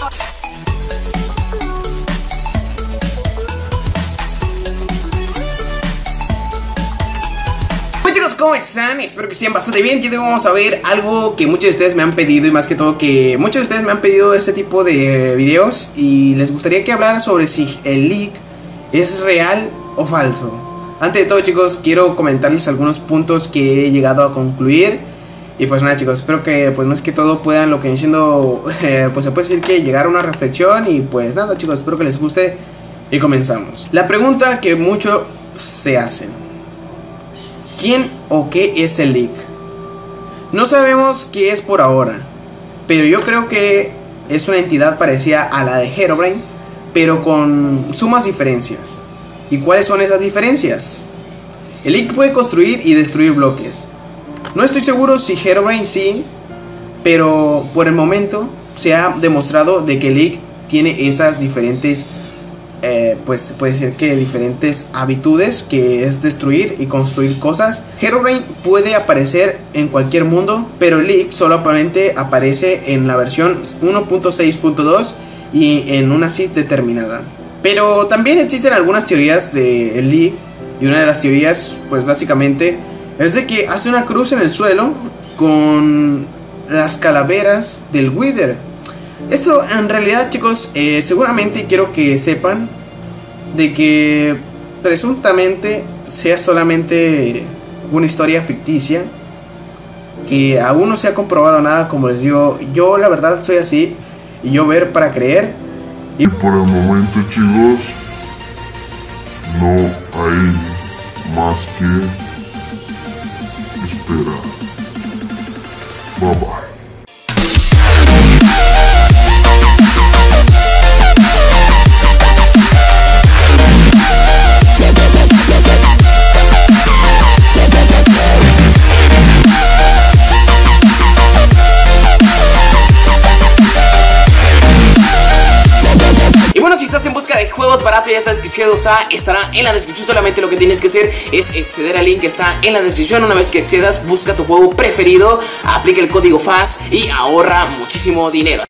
Pues ¿cómo están? Espero que estén bastante bien. Y hoy vamos a ver algo que muchos de ustedes me han pedido y más que todo que muchos de ustedes me han pedido este tipo de videos y les gustaría que hablara sobre si el leak es real o falso. Antes de todo chicos, quiero comentarles algunos puntos que he llegado a concluir. Y pues nada chicos, espero que pues más que todo puedan lo que diciendo, eh, pues se puede decir que llegar a una reflexión y pues nada chicos, espero que les guste y comenzamos. La pregunta que muchos se hacen. ¿Quién o qué es el leak? No sabemos qué es por ahora, pero yo creo que es una entidad parecida a la de Herobrine, pero con sumas diferencias. ¿Y cuáles son esas diferencias? El leak puede construir y destruir bloques. No estoy seguro si Herobrine sí, pero por el momento se ha demostrado de que leak tiene esas diferentes eh, pues puede ser que diferentes habitudes que es destruir y construir cosas. Herobrine puede aparecer en cualquier mundo, pero League solamente aparece en la versión 1.6.2 y en una seed determinada. Pero también existen algunas teorías de League y una de las teorías, pues básicamente, es de que hace una cruz en el suelo con las calaveras del Wither esto en realidad chicos, eh, seguramente quiero que sepan de que presuntamente sea solamente una historia ficticia, que aún no se ha comprobado nada, como les digo, yo la verdad soy así, y yo ver para creer. Por el momento chicos, no hay más que esperar. Bye bye. Estás en busca de juegos baratos, ya sabes que C2A estará en la descripción. Solamente lo que tienes que hacer es acceder al link que está en la descripción. Una vez que accedas, busca tu juego preferido, aplica el código FAS y ahorra muchísimo dinero.